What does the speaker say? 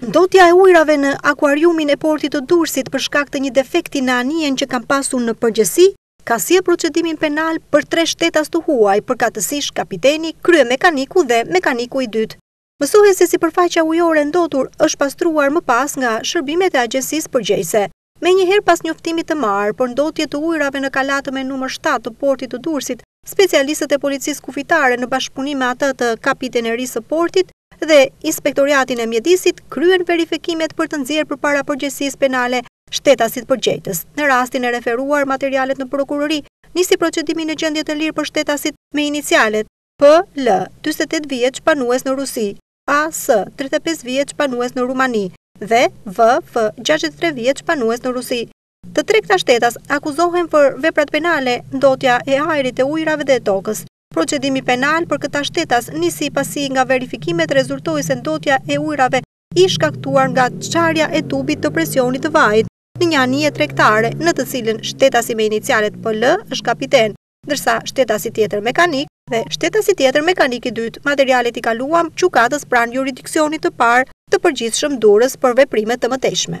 Ndotja e ujërave në akuariumin e portit të Durrësit për shkak të një defekti në anijen që kanë pasur në përgjegjësi, ka sjellë procedimin penal për tre shtetas të huaj, përkatësisht kapiteni, kryemekaniku dhe mekaniku i dytë. Mësohet se sipërfaqja ujore e ndotur është pastruar më pas nga shërbimet e agjencisë përgjegjëse. Menjëherë pas njoftimit të marrë për ndotje të ujërave në kalatën me numër shtatë të portit të Durrësit, specialistët e Policisë Kufitare në bashkëpunim me ata të Kapitenerisë së Portit dhe Inspektoriatin e Mjedisit kryen verifikimet për të nxjerrë përpara përgjegjësisë penale shtetasit përgjegjës. Në rastin e referuar materialet në Prokurori nisi procedimi në gjendje të lirë për shtetasit me inicialet PL, dyzet e tetë vjeç, banues në Rusi. AS, tridhjetë e pesë vjeç banues në Rumani, dhe VF, gjashtëdhjetë e tre vjeç banues në Rusi. Të tre këta shtetas akuzohen për veprat penale Ndotja e ajrit e ujërave dhe e tokës. Procedimi penal për këta shtetas nisi pasi nga verifikimet rezultoi se ndotja e ujërave ish shkaktuar nga çarja e tubit të presionit të vajit në një anije tregtare në të cilën shtetasi me inicialet PL është kapiten. ndërsa shtetasi tjetër mekanik dhe shtetasi tjetër mekanik i dytë. Materialet i kaluan Gjykatës pranë Juridiksionit të Parë të Përgjithshëm Durrës për veprime të mëtejshme.